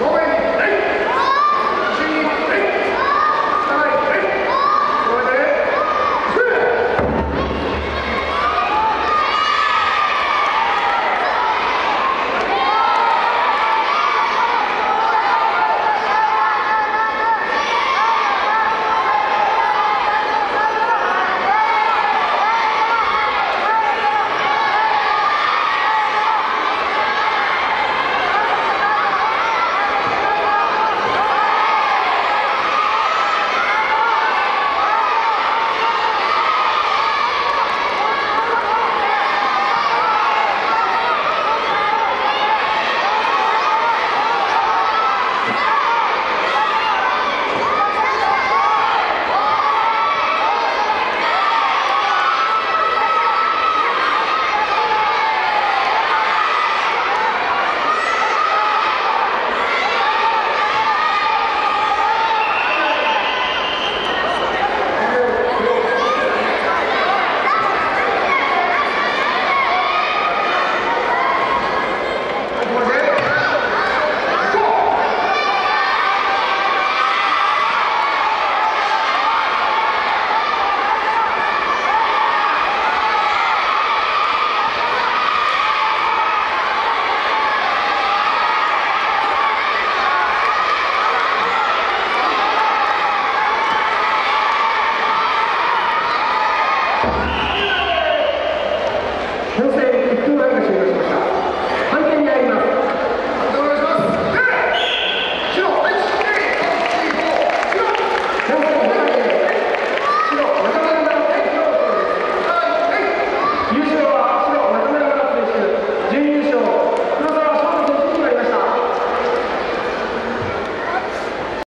Lord 法制